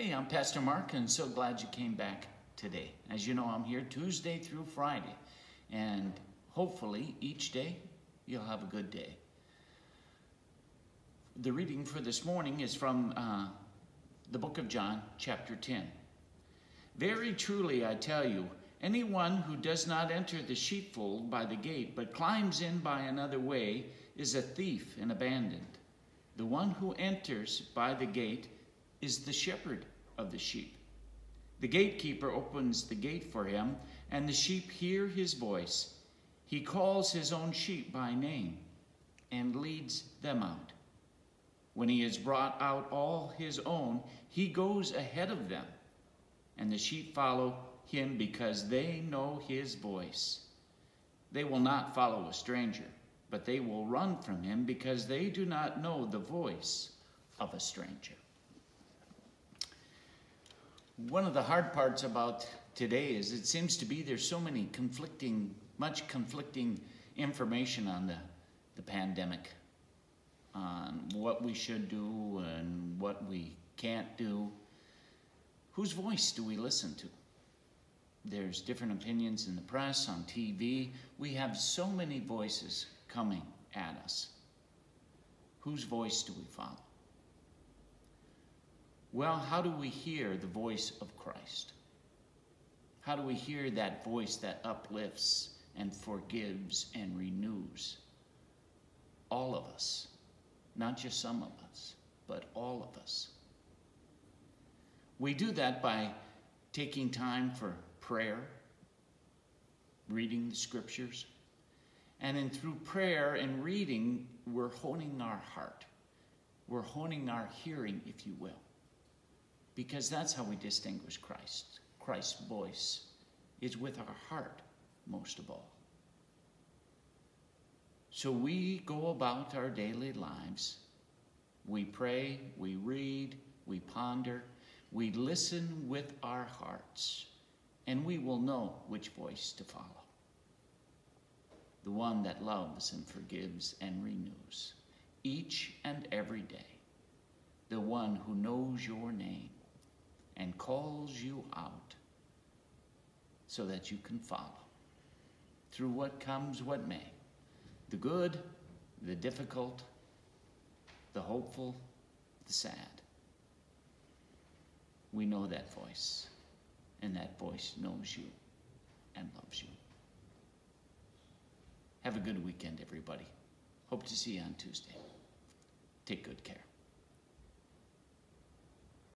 Hey, I'm Pastor Mark, and so glad you came back today. As you know, I'm here Tuesday through Friday, and hopefully each day you'll have a good day. The reading for this morning is from uh, the book of John, chapter 10. Very truly, I tell you, anyone who does not enter the sheepfold by the gate, but climbs in by another way, is a thief and abandoned. The one who enters by the gate is the shepherd of the sheep. The gatekeeper opens the gate for him, and the sheep hear his voice. He calls his own sheep by name and leads them out. When he has brought out all his own, he goes ahead of them, and the sheep follow him because they know his voice. They will not follow a stranger, but they will run from him because they do not know the voice of a stranger. One of the hard parts about today is it seems to be there's so many conflicting, much conflicting information on the, the pandemic, on what we should do and what we can't do. Whose voice do we listen to? There's different opinions in the press, on TV. We have so many voices coming at us. Whose voice do we follow? Well, how do we hear the voice of Christ? How do we hear that voice that uplifts and forgives and renews? All of us, not just some of us, but all of us. We do that by taking time for prayer, reading the scriptures, and then through prayer and reading, we're honing our heart. We're honing our hearing, if you will because that's how we distinguish Christ. Christ's voice is with our heart most of all. So we go about our daily lives. We pray, we read, we ponder, we listen with our hearts, and we will know which voice to follow. The one that loves and forgives and renews each and every day. The one who knows your name and calls you out so that you can follow through what comes, what may. The good, the difficult, the hopeful, the sad. We know that voice, and that voice knows you and loves you. Have a good weekend, everybody. Hope to see you on Tuesday. Take good care.